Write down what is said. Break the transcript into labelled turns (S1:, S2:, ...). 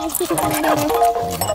S1: guys. Keep